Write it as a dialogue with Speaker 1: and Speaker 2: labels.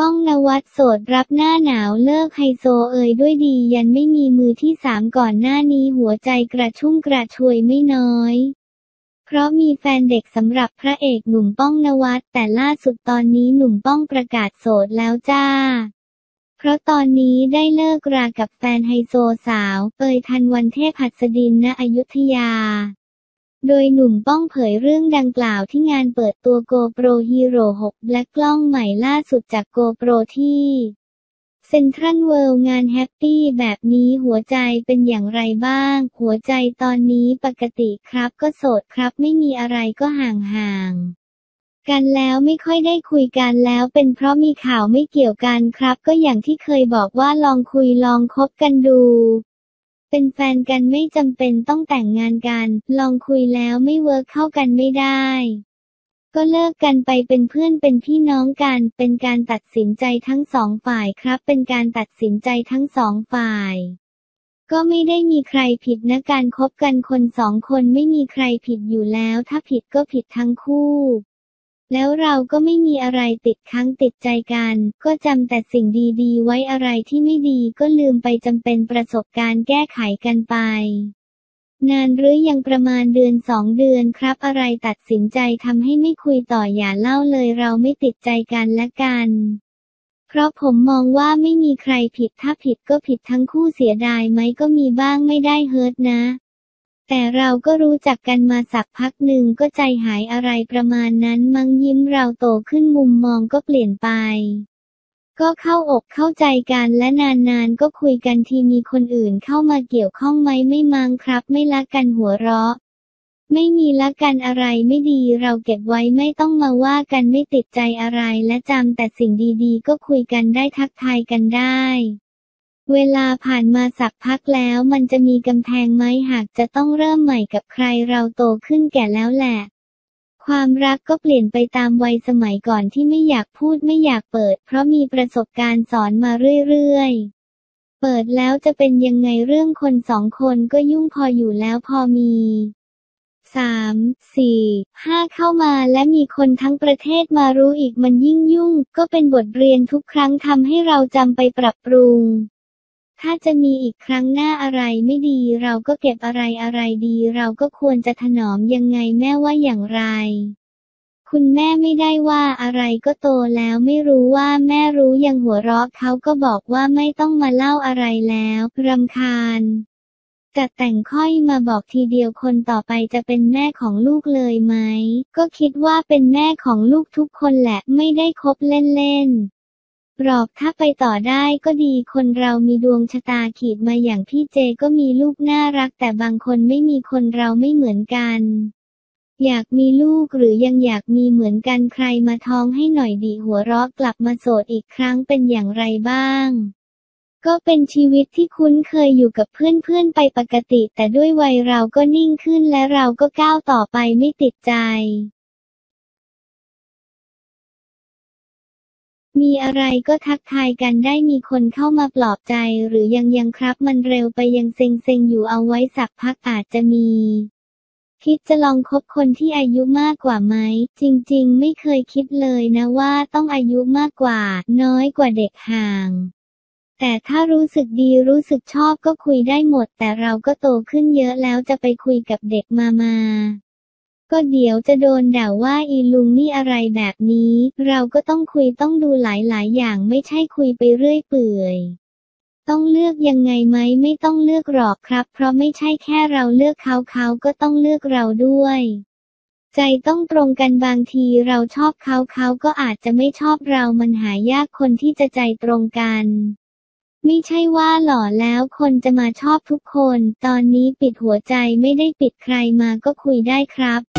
Speaker 1: ป้องณวัฒน์โสดรับหน้าหนาวเลิกไฮโซเอยด้วยดียันไม่มีมือที่สามก่อนหน้านี้หัวใจกระชุ่มกระชวยไม่น้อย เพราะมีแฟนเด็กสำหรับพระเอกหนุ่มป้องณวัฒน์แต่ล่าสุดตอนนี้หนุ่มป้องประกาศโสดแล้วจ้า เพราะตอนนี้ได้เลิกรากับแฟนไฮโซสาว เอยทันวันเทพหัสดินณอยุธยา โดยหนุ่มป้องเผยเรื่องดังกล่าวที่งานเปิดตัว GoPro Hero 6 และกล้องใหม่ล่าสุดจาก GoPro ที่เซ็นทรัลเวิลด์งาน happy แบบนี้หัวใจเป็นอย่างไรบ้าง หัวใจตอนนี้ปกติครับก็โสดครับไม่มีอะไรก็ห่างๆ กันแล้วไม่ค่อยได้คุยกันแล้วเป็นเพราะมีข่าวไม่เกี่ยวกันครับ ก็อย่างที่เคยบอกว่าลองคุยลองคบกันดู เป็นแฟนกันไม่จำเป็นต้องแต่งงานกัน ลองคุยแล้วไม่ work เข้ากันไม่ได้ ก็เลิกกันไปเป็นเพื่อนเป็นพี่น้องกัน เป็นการตัดสินใจทั้งสองฝ่ายครับ เป็นการตัดสินใจทั้งสองฝ่าย ก็ไม่ได้มีใครผิดนะการคบกันคนสองคนไม่มีใครผิดอยู่แล้ว ถ้าผิดก็ผิดทั้งคู่ แล้วเราก็ไม่มีอะไรติดค้างติดใจกัน ก็จำแต่สิ่งดีๆ ไว้อะไรที่ไม่ดีก็ลืมไปจำเป็นประสบการณ์แก้ไขกันไป นานหรือยังประมาณเดือนสองเดือนครับ อะไรตัดสินใจทำให้ไม่คุยต่ออย่าเล่าเลยเราไม่ติดใจกันและกัน เพราะผมมองว่าไม่มีใครผิดถ้าผิดก็ผิดทั้งคู่เสียดายไหมก็มีบ้างไม่ได้เฮิร์ตนะ แต่เราก็รู้จักกันมาสักพักหนึ่งก็ใจหายอะไรประมาณนั้นมั้งยิ้มเราโตขึ้นมุมมองก็เปลี่ยนไป ก็เข้าอกเข้าใจกันและนานๆก็คุยกันทีมีคนอื่นเข้ามาเกี่ยวข้องไหมไม่มังครับ ไม่ละกันหัวเราะ ไม่มีละกันอะไรไม่ดีเราเก็บไว้ไม่ต้องมาว่ากันไม่ติดใจอะไรและจำแต่สิ่งดีๆ ก็คุยกันได้ทักทายกันได้ เวลาผ่านมาสักพักแล้วมันจะมีกำแพงไหมหากจะต้องเริ่มใหม่กับใครเราโตขึ้นแก่แล้วแหละ ความรักก็เปลี่ยนไปตามวัยสมัยก่อนที่ไม่อยากพูดไม่อยากเปิด เพราะมีประสบการณ์สอนมาเรื่อยๆ เปิดแล้วจะเป็นยังไงเรื่องคนสองคนก็ยุ่งพออยู่แล้วพอมีสามสี่ห้าเข้ามาและมีคนทั้งประเทศมารู้อีกมันยิ่งยุ่ง ก็เป็นบทเรียนทุกครั้งทำให้เราจำไปปรับปรุง ถ้าจะมีอีกครั้งหน้าอะไรไม่ดี เราก็เก็บอะไรอะไรดี เราก็ควรจะถนอมยังไงแม่ว่าอย่างไร คุณแม่ไม่ได้ว่าอะไรก็โตแล้วไม่รู้ว่าแม่รู้ยังหัวเราะเขาก็บอกว่าไม่ต้องมาเล่าอะไรแล้วรำคาญจะแต่งค่อยมาบอกทีเดียวคนต่อไปจะเป็นแม่ของลูกเลยไหม ก็คิดว่าเป็นแม่ของลูกทุกคนแหละไม่ได้คบเล่นๆ หรอกถ้าไปต่อได้ก็ดีคนเรามีดวงชะตาขีดมาอย่างพี่เจก็มีลูกน่ารัก แต่บางคนไม่มีคนเราไม่เหมือนกัน อยากมีลูกหรือยังอยากมีเหมือนกันใครมาท้องให้หน่อยดีหัวเราะกลับมาโสดอีกครั้งเป็นอย่างไรบ้างก็เป็นชีวิตที่คุ้นเคยอยู่กับเพื่อนๆไปปกติ แต่ด้วยวัยเราก็นิ่งขึ้นและเราก็ก้าวต่อไปไม่ติดใจ มีอะไรก็ทักทายกันได้มีคนเข้ามาปลอบใจหรือยังยังครับมันเร็วไปยังเซ็งเซ็งอยู่เอาไว้สักพักอาจจะมี คิดจะลองคบคนที่อายุมากกว่าไหม จริงๆ ไม่เคยคิดเลยนะว่าต้องอายุมากกว่า น้อยกว่าเด็กห่างแต่ถ้ารู้สึกดีรู้สึกชอบก็คุยได้หมด แต่เราก็โตขึ้นเยอะแล้วจะไปคุยกับเด็กมามา ก็เดี๋ยวจะโดนด่าว่าอีลุงนี่อะไรแบบนี้ เราก็ต้องคุยต้องดูหลายๆ อย่างไม่ใช่คุยไปเรื่อยเปื่อย ต้องเลือกยังไงไหมไม่ต้องเลือกหรอกครับ เพราะไม่ใช่แค่เราเลือกเขาเขาก็ต้องเลือกเราด้วย ใจต้องตรงกันบางทีเราชอบเขาเขาก็อาจจะไม่ชอบเรามันหายากคนที่จะใจตรงกันไม่ใช่ว่าหล่อแล้วคนจะมาชอบทุกคน ตอนนี้ปิดหัวใจไม่ได้ปิดใครมาก็คุยได้ครับ